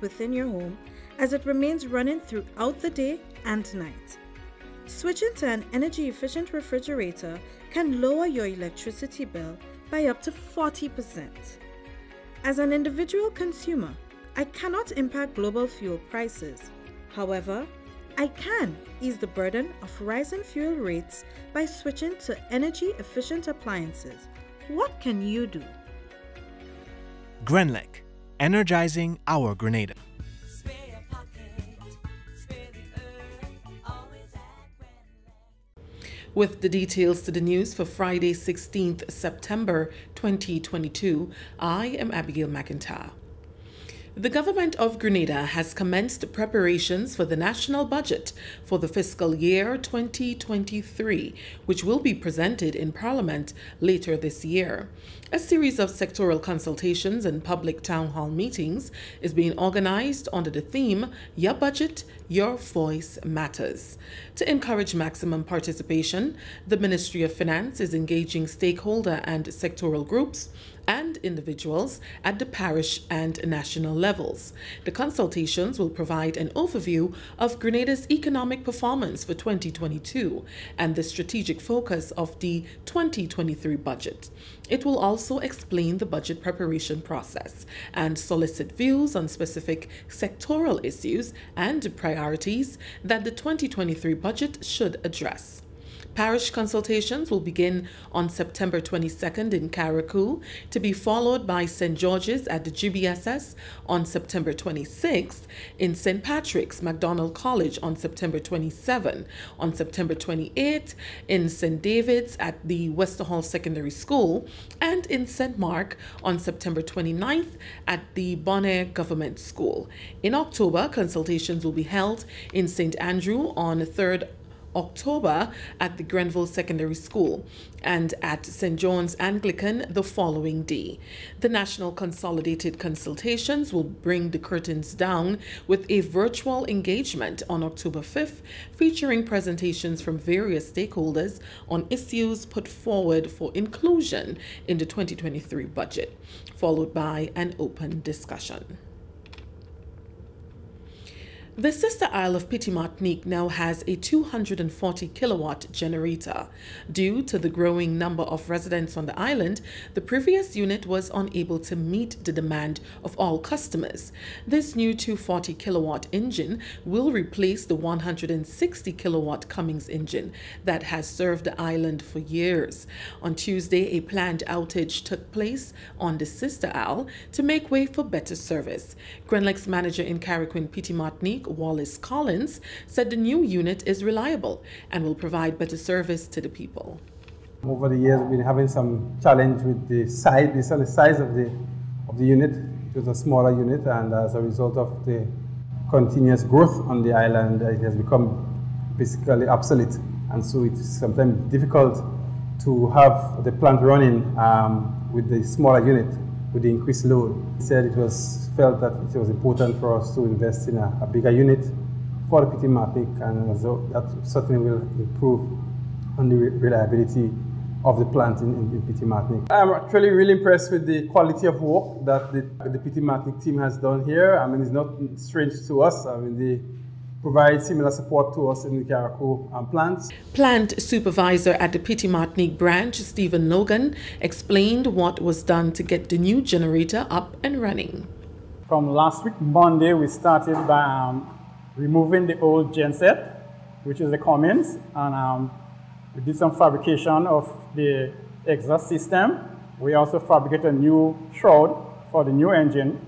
within your home as it remains running throughout the day and night. Switching to an energy efficient refrigerator can lower your electricity bill by up to 40%. As an individual consumer, I cannot impact global fuel prices. However, I can ease the burden of rising fuel rates by switching to energy efficient appliances. What can you do? Grenlec, energizing our Grenada. With the details to the news for Friday, 16th September 2022, I am Abigail McIntyre. The government of Grenada has commenced preparations for the national budget for the fiscal year 2023, which will be presented in Parliament later this year. A series of sectoral consultations and public town hall meetings is being organized under the theme Your Budget, Your Voice Matters. To encourage maximum participation, the Ministry of Finance is engaging stakeholder and sectoral groups and individuals at the parish and national levels. The consultations will provide an overview of Grenada's economic performance for 2022 and the strategic focus of the 2023 budget. It will also explain the budget preparation process and solicit views on specific sectoral issues and priorities that the 2023 budget should address. Parish consultations will begin on September 22nd in Carriacou, to be followed by St. George's at the GBSS on September 26th, in St. Patrick's Macdonald College on September 27, on September 28th, in St. David's at the Westerhall Secondary School, and in St. Mark on September 29th at the Bonaire Government School. In October, consultations will be held in St. Andrew on 3rd October at the Grenville Secondary School and at St. John's Anglican the following day. The National Consolidated Consultations will bring the curtains down with a virtual engagement on October 5th featuring presentations from various stakeholders on issues put forward for inclusion in the 2023 budget, followed by an open discussion. The sister isle of Petite Martinique now has a 240 kilowatt generator. Due to the growing number of residents on the island, the previous unit was unable to meet the demand of all customers. This new 240 kilowatt engine will replace the 160 kilowatt Cummins engine that has served the island for years. On Tuesday, a planned outage took place on the sister isle to make way for better service. Grenlec's manager in Carriacou, Petite Martinique, Wallace Collins, said the new unit is reliable and will provide better service to the people. Over the years, we've been having some challenge with the size, the size of the, of the unit. It was a smaller unit, and as a result of the continuous growth on the island, it has become basically obsolete. And so it's sometimes difficult to have the plant running um, with the smaller unit with the increased load. He said it was felt that it was important for us to invest in a, a bigger unit for the Petite Martinique, and so that certainly will improve on the reliability of the plant in, in, in Petite Martinique. I'm actually really impressed with the quality of work that the, the Petite Martinique team has done here. I mean, it's not strange to us. I mean, the provide similar support to us in the Carriacou um, plants. Plant supervisor at the Petite Martinique branch, Stephen Logan, explained what was done to get the new generator up and running. From last week, Monday, we started by um, removing the old genset, which is the Cummins, and um, we did some fabrication of the exhaust system. We also fabricated a new shroud for the new engine.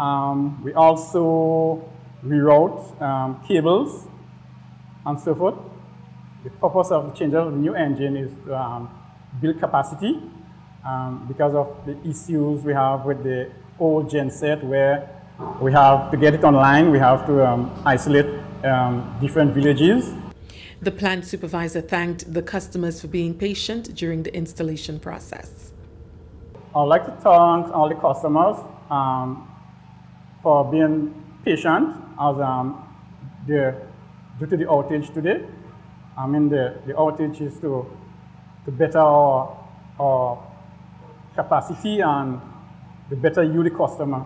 Um, we also reroute um, cables and so forth. The purpose of the change of the new engine is to um, build capacity um, because of the issues we have with the old genset where we have to get it online, we have to um, isolate um, different villages. The plant supervisor thanked the customers for being patient during the installation process. I'd like to thank all the customers um, for being patient as um, the, due to the outage today. I mean, the, the outage is to, to better our, our capacity and the better you, the customer.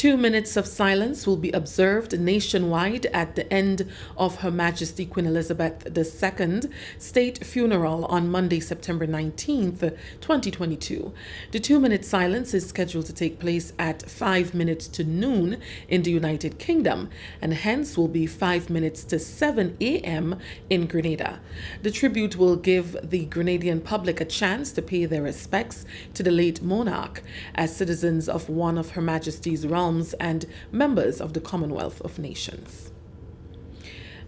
Two minutes of silence will be observed nationwide at the end of Her Majesty Queen Elizabeth II state funeral on Monday, September 19th, 2022. The two minute silence is scheduled to take place at 5 minutes to noon in the United Kingdom and hence will be 5 minutes to 7 a.m. in Grenada. The tribute will give the Grenadian public a chance to pay their respects to the late monarch as citizens of one of Her Majesty's realms and members of the Commonwealth of Nations.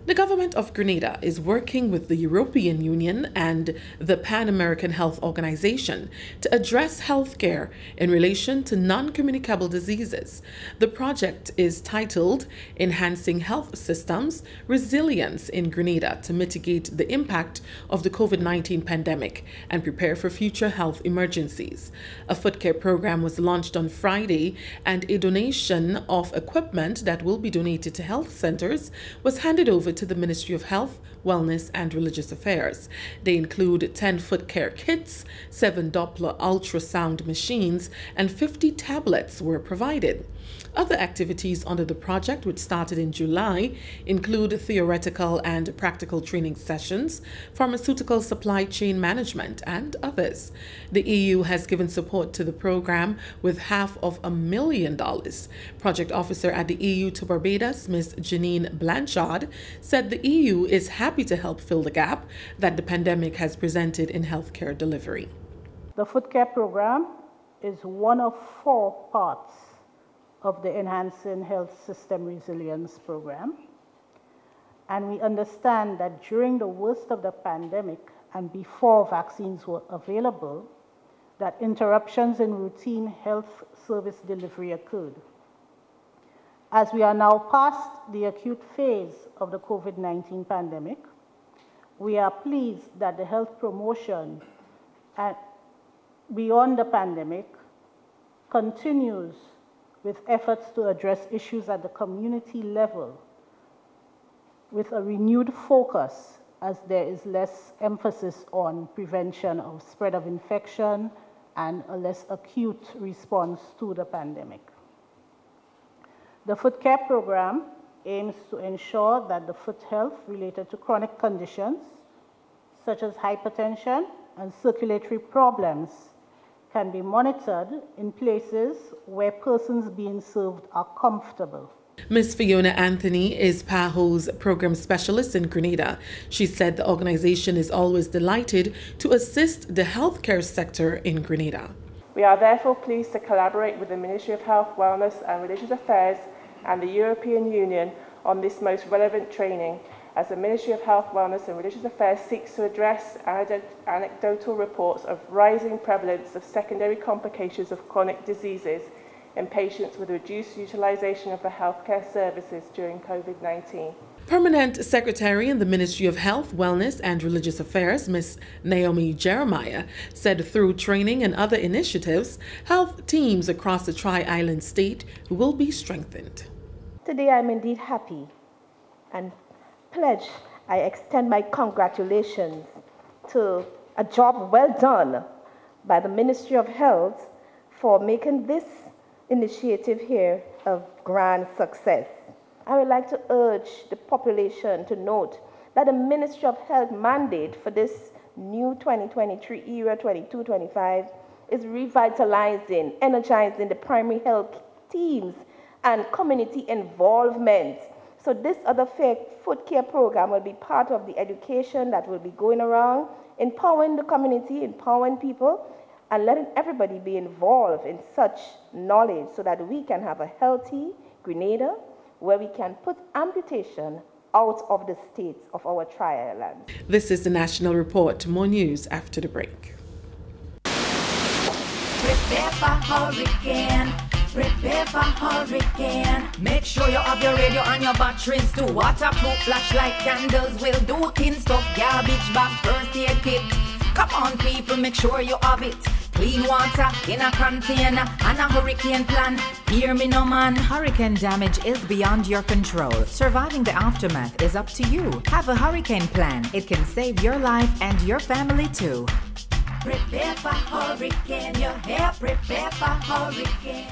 The government of Grenada is working with the European Union and the Pan American Health Organization to address healthcare in relation to non communicable diseases. The project is titled Enhancing Health Systems Resilience in Grenada to mitigate the impact of the COVID 19 pandemic and prepare for future health emergencies. A foot care program was launched on Friday, and a donation of equipment that will be donated to health centers was handed over to the Ministry of Health, Wellness and Religious Affairs. They include 10 foot care kits, 7 Doppler ultrasound machines, and 50 tablets were provided. Other activities under the project, which started in July, include theoretical and practical training sessions, pharmaceutical supply chain management, and others. The EU has given support to the program with half of a million dollars. Project officer at the EU to Barbados, Ms. Janine Blanchard, said the EU is happy to help fill the gap that the pandemic has presented in healthcare delivery. The foot care program is one of four parts of the Enhancing Health System Resilience Program. And we understand that during the worst of the pandemic and before vaccines were available, that interruptions in routine health service delivery occurred. As we are now past the acute phase of the COVID 19 pandemic, we are pleased that the health promotion beyond the pandemic continues with efforts to address issues at the community level with a renewed focus as there is less emphasis on prevention of spread of infection and a less acute response to the pandemic. The foot care program aims to ensure that the foot health related to chronic conditions such as hypertension and circulatory problems can be monitored in places where persons being served are comfortable. Ms. Fiona Anthony is PAHO's program specialist in Grenada. She said the organization is always delighted to assist the healthcare sector in Grenada. We are therefore pleased to collaborate with the Ministry of Health, Wellness and Religious Affairs and the European Union on this most relevant training as the Ministry of Health, Wellness and Religious Affairs seeks to address anecdotal reports of rising prevalence of secondary complications of chronic diseases in patients with reduced utilization of the healthcare services during COVID-19. Permanent Secretary in the Ministry of Health, Wellness and Religious Affairs, Ms. Naomi Jeremiah, said through training and other initiatives, health teams across the Tri Island state will be strengthened. Today I'm indeed happy and pledge, I extend my congratulations to a job well done by the Ministry of Health for making this initiative here a grand success. I would like to urge the population to note that the Ministry of Health mandate for this new 2023 era 22-25 is revitalizing, energizing the primary health teams and community involvement so this other foot care program will be part of the education that will be going around, empowering the community, empowering people, and letting everybody be involved in such knowledge so that we can have a healthy Grenada where we can put amputation out of the states of our tri-island. This is the National Report. More news after the break. Prepare for hurricane. Make sure you have your radio and your batteries too. Waterproof flashlight candles will do. Tin stuff, garbage bag, first aid kit. Come on, people, make sure you have it. Clean water in a container and a hurricane plan. Hear me, no man. Hurricane damage is beyond your control. Surviving the aftermath is up to you. Have a hurricane plan. It can save your life and your family too. Prepare for hurricane. Your hair, prepare for hurricane.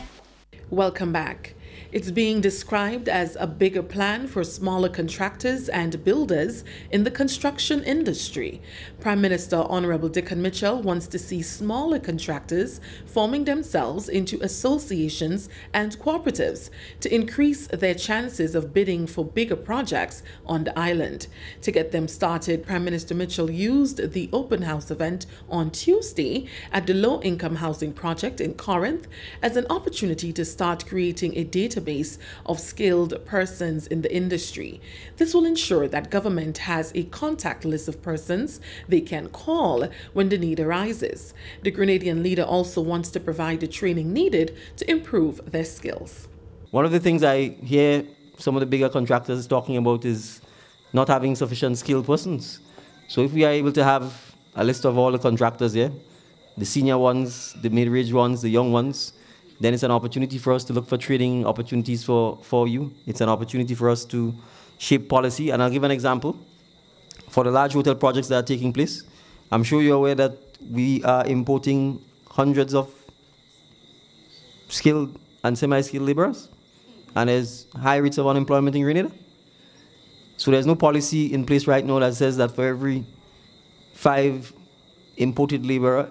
Welcome back. It's being described as a bigger plan for smaller contractors and builders in the construction industry. Prime Minister Honorable Dickon Mitchell wants to see smaller contractors forming themselves into associations and cooperatives to increase their chances of bidding for bigger projects on the island. To get them started, Prime Minister Mitchell used the open house event on Tuesday at the Low Income Housing Project in Corinth as an opportunity to start creating a database of skilled persons in the industry. This will ensure that government has a contact list of persons they can call when the need arises. The Grenadian leader also wants to provide the training needed to improve their skills. One of the things I hear some of the bigger contractors talking about is not having sufficient skilled persons. So if we are able to have a list of all the contractors here, the senior ones, the mid-range ones, the young ones, then it's an opportunity for us to look for training opportunities for, for you. It's an opportunity for us to shape policy. And I'll give an example. For the large hotel projects that are taking place, I'm sure you're aware that we are importing hundreds of skilled and semi-skilled laborers, and there's high rates of unemployment in Grenada. So there's no policy in place right now that says that for every five imported laborer,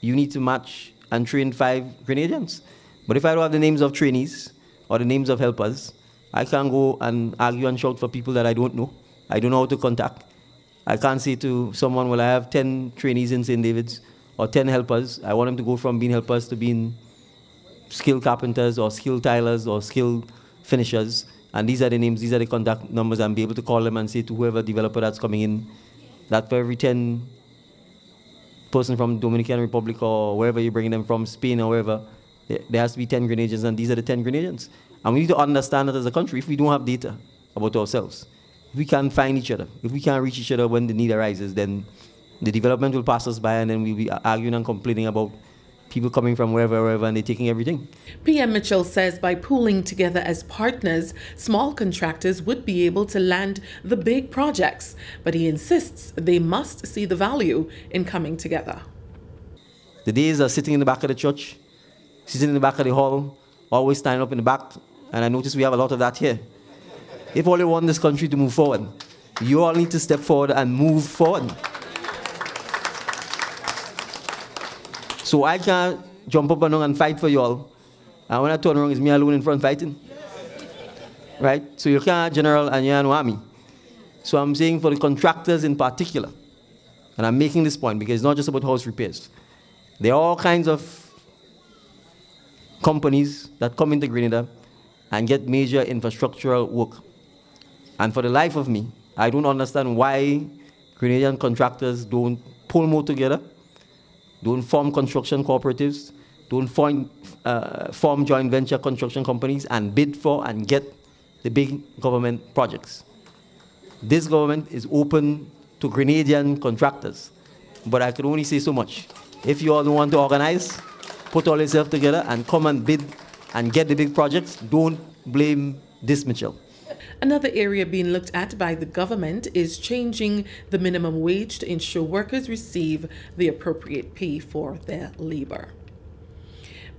you need to match and train five Grenadians. But if I don't have the names of trainees or the names of helpers, I can't go and argue and shout for people that I don't know. I don't know how to contact. I can't say to someone, well, I have 10 trainees in St. David's or 10 helpers. I want them to go from being helpers to being skilled carpenters or skilled tilers or skilled finishers. And these are the names, these are the contact numbers, and be able to call them and say to whoever developer that's coming in that for every 10 person from Dominican Republic or wherever you're bringing them from, Spain or wherever, there has to be 10 Grenadians, and these are the 10 Grenadians. And we need to understand that as a country, if we don't have data about ourselves, if we can't find each other, if we can't reach each other when the need arises, then the development will pass us by, and then we'll be arguing and complaining about people coming from wherever, wherever, and they're taking everything. PM Mitchell says by pooling together as partners, small contractors would be able to land the big projects, but he insists they must see the value in coming together. The days are sitting in the back of the church, sitting in the back of the hall, always standing up in the back, and I notice we have a lot of that here. If all you want this country to move forward, you all need to step forward and move forward. So I can't jump up and down and fight for you all. And when I turn around, it's me alone in front fighting. Right? So you can't general and you're an army. So I'm saying for the contractors in particular, and I'm making this point because it's not just about house repairs. There are all kinds of companies that come into Grenada and get major infrastructural work. And for the life of me, I don't understand why Grenadian contractors don't pull more together don't form construction cooperatives, don't form, uh, form joint venture construction companies and bid for and get the big government projects. This government is open to Grenadian contractors, but I can only say so much. If you all don't want to organize, put all yourself together and come and bid and get the big projects, don't blame this Mitchell. Another area being looked at by the government is changing the minimum wage to ensure workers receive the appropriate pay for their labor.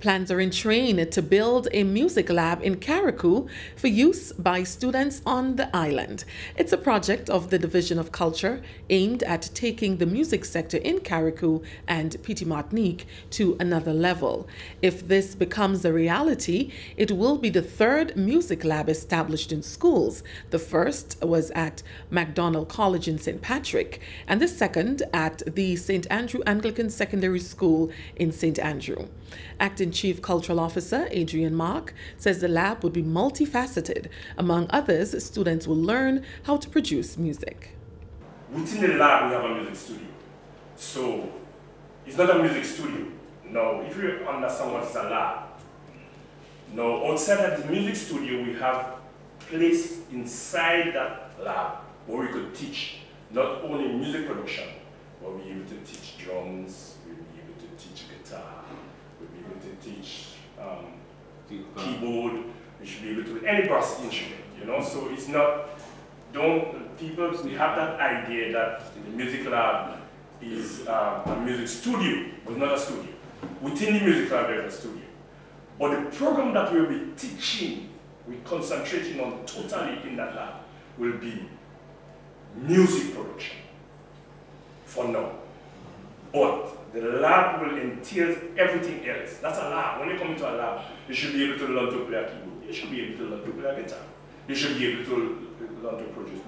Plans are in train to build a music lab in Carriacou for use by students on the island. It's a project of the Division of Culture aimed at taking the music sector in Carriacou and Petite Martinique to another level. If this becomes a reality, it will be the third music lab established in schools. The first was at Macdonald College in St. Patrick, and the second at the St. Andrew Anglican Secondary School in St. Andrew. Chief Cultural Officer Adrian Mark says the lab would be multifaceted. Among others, students will learn how to produce music. Within the lab, we have a music studio. So it's not a music studio. No, if you understand what is a lab. No, outside of the music studio, we have place inside that lab where we could teach not only music production, but we're able to teach drums, we'll be able to teach guitar, to teach um, keyboard, you should be able to any brass instrument, you know, so it's not, don't, people, we have that idea that the music lab is uh, a music studio, but not a studio. Within the music lab there's a studio. But the program that we'll be teaching we're concentrating on totally in that lab will be music production for now. But the lab will entail everything else. That's a lab. When you come into a lab, you should be able to learn to play a keyboard. You should be able to learn to play a guitar. You should be able to learn to produce.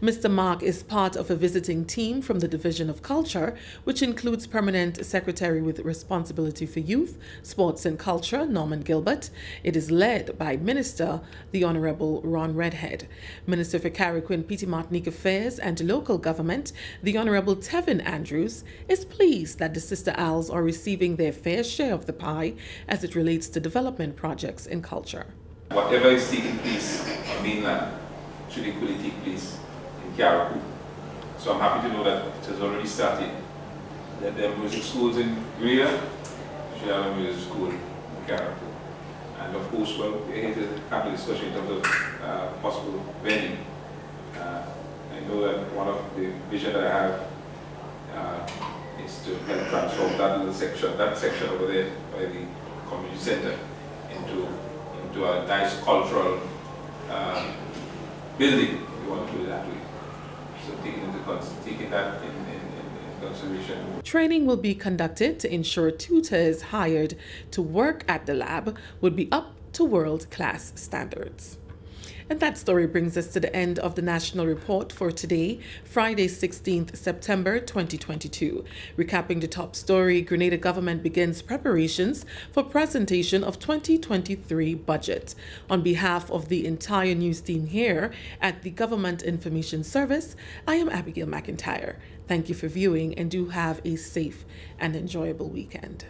Mr. Mark is part of a visiting team from the Division of Culture, which includes Permanent Secretary with Responsibility for Youth, Sports and Culture, Norman Gilbert. It is led by Minister, the Honorable Ron Redhead. Minister for Carriacou Petite Martinique Affairs and Local Government, the Honorable Tevin Andrews, is pleased that the Sister Isles are receiving their fair share of the pie as it relates to development projects in culture. Whatever is taking place on mainland should equally take place Carriacou. So I'm happy to know that it has already started. That there are music schools in Grenada, should have a music school in Carriacou. And of course, well, we're here to have a discussion in terms of uh, possible venue. Uh, I know that one of the vision that I have uh, is to help transform that little section, that section over there by the community center into into a nice cultural uh, building. We want to do that way. That consideration. Training will be conducted to ensure tutors hired to work at the lab would be up to world-class standards. And that story brings us to the end of the national report for today, Friday, 16th September 2022. Recapping the top story, Grenada government begins preparations for presentation of 2023 budget. On behalf of the entire news team here at the Government Information Service, I am Abigail McIntyre. Thank you for viewing and do have a safe and enjoyable weekend.